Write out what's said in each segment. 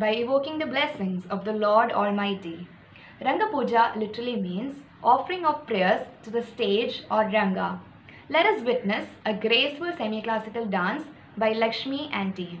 by evoking the blessings of the Lord Almighty. Ranga Puja literally means offering of prayers to the stage or Ranga. Let us witness a graceful semi-classical dance by Lakshmi and Auntie.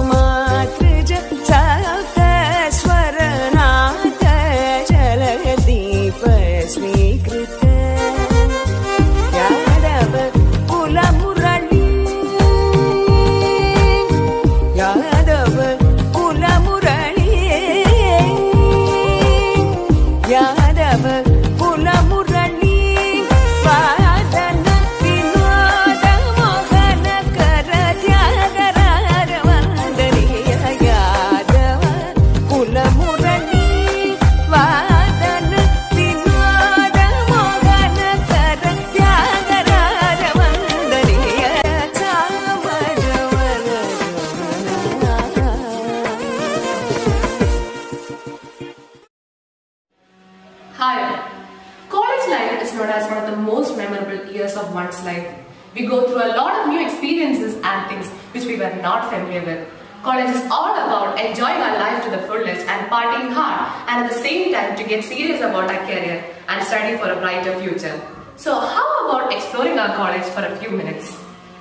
through a lot of new experiences and things which we were not familiar with. College is all about enjoying our life to the fullest and partying hard and at the same time to get serious about our career and study for a brighter future. So how about exploring our college for a few minutes?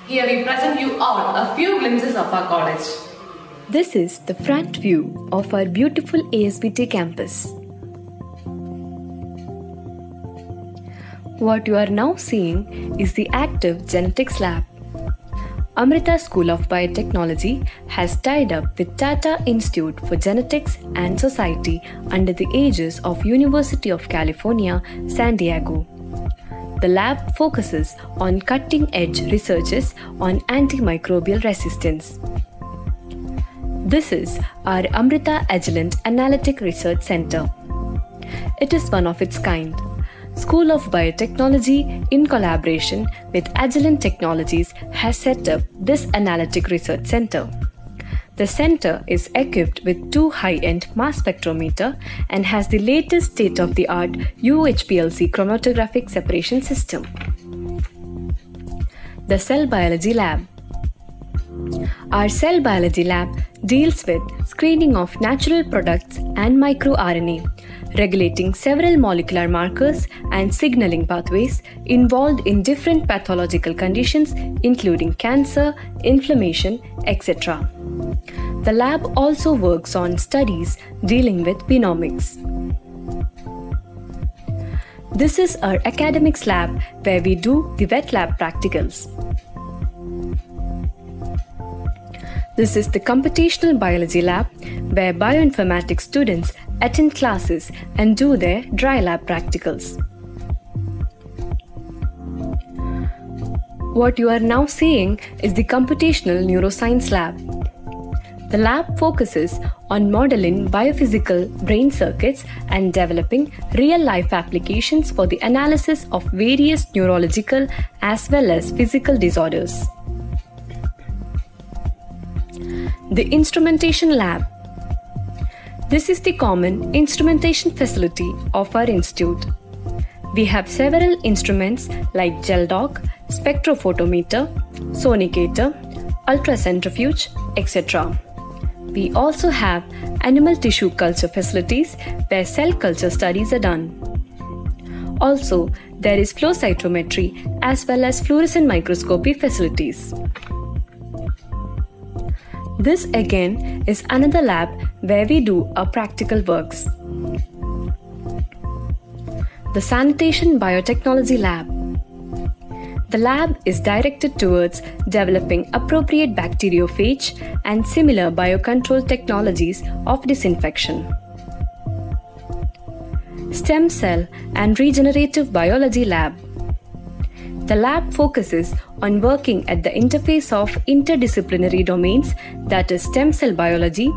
Here we present you all a few glimpses of our college. This is the front view of our beautiful ASBT campus. What you are now seeing is the active genetics lab. Amrita School of Biotechnology has tied up with Tata Institute for Genetics and Society under the aegis of University of California, San Diego. The lab focuses on cutting edge researches on antimicrobial resistance. This is our Amrita Agilent Analytic Research Center. It is one of its kind. School of Biotechnology, in collaboration with Agilent Technologies, has set up this analytic research center. The center is equipped with two high-end mass spectrometer and has the latest state-of-the-art UHPLC chromatographic separation system. The Cell Biology Lab our cell biology lab deals with screening of natural products and microRNA, regulating several molecular markers and signaling pathways involved in different pathological conditions including cancer, inflammation, etc. The lab also works on studies dealing with genomics. This is our academics lab where we do the wet lab practicals. This is the computational biology lab where bioinformatics students attend classes and do their dry lab practicals. What you are now seeing is the computational neuroscience lab. The lab focuses on modeling biophysical brain circuits and developing real life applications for the analysis of various neurological as well as physical disorders. The Instrumentation Lab. This is the common instrumentation facility of our institute. We have several instruments like gel GelDoc, spectrophotometer, sonicator, ultracentrifuge, etc. We also have animal tissue culture facilities where cell culture studies are done. Also, there is flow cytometry as well as fluorescent microscopy facilities. This again is another lab where we do our practical works. The Sanitation Biotechnology Lab. The lab is directed towards developing appropriate bacteriophage and similar biocontrol technologies of disinfection. Stem Cell and Regenerative Biology Lab. The lab focuses on working at the interface of interdisciplinary domains that is stem cell biology,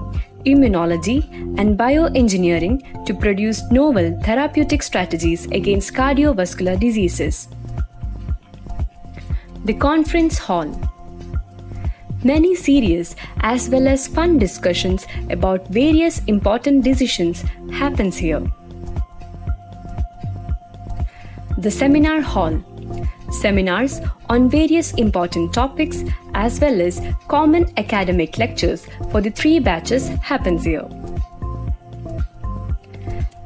immunology, and bioengineering to produce novel therapeutic strategies against cardiovascular diseases. The Conference Hall Many serious as well as fun discussions about various important decisions happens here. The Seminar Hall seminars on various important topics as well as common academic lectures for the three batches happens here.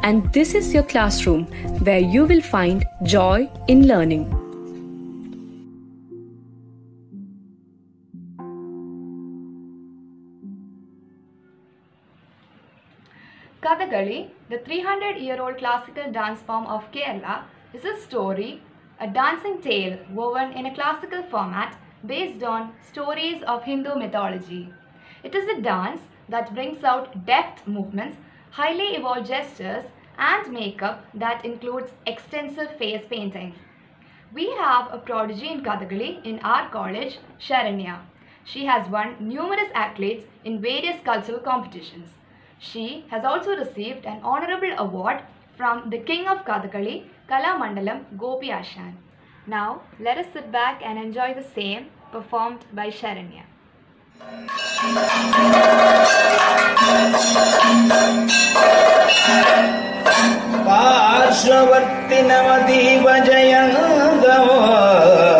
And this is your classroom where you will find joy in learning. Kathakali, the 300 year old classical dance form of Kerala, is a story, a dancing tale woven in a classical format based on stories of Hindu mythology. It is a dance that brings out deft movements, highly evolved gestures, and makeup that includes extensive face painting. We have a prodigy in Kathakali in our college, Sharanya. She has won numerous accolades in various cultural competitions. She has also received an honorable award from the King of Kathakali, Kalamandalam Gopi Ashan. Now, let us sit back and enjoy the same performed by Sharanya. पार्श्ववर्तिनवतीव जयन्तव शेष्यमाशु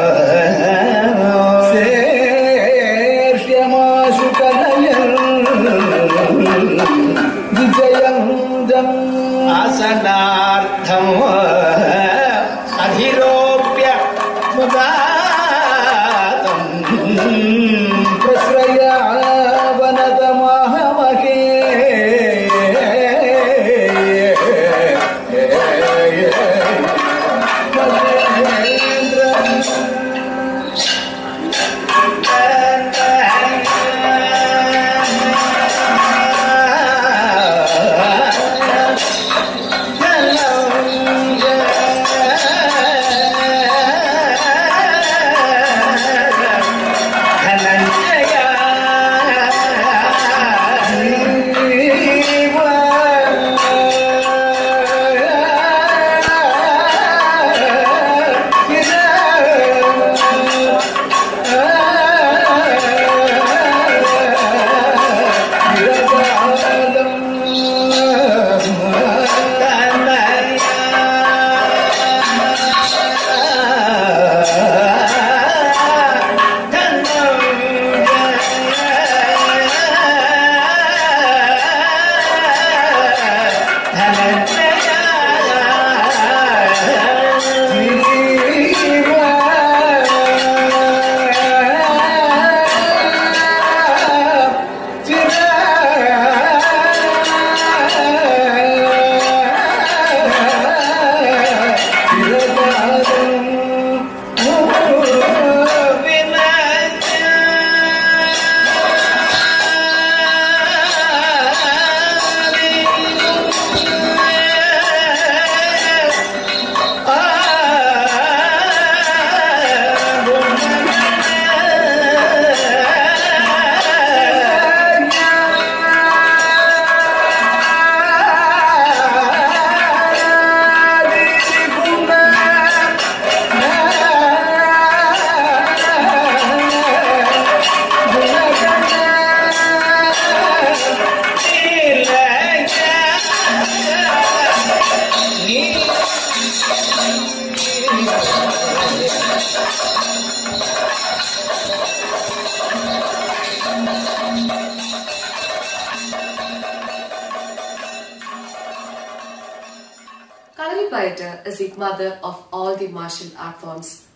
Kalarippayattu is the mother of all the martial art forms.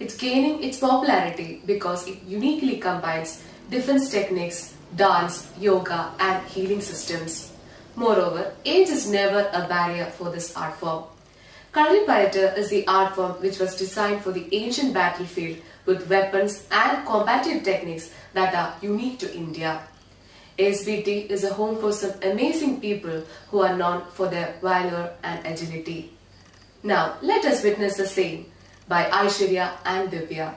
It's gaining its popularity because it uniquely combines defense techniques, dance, yoga, and healing systems. Moreover, age is never a barrier for this art form. Kalarippayattu is the art form which was designed for the ancient battlefield with weapons and combative techniques that are unique to India. SBT is a home for some amazing people who are known for their valor and agility. Now, let us witness the same by Aishwarya and Divya.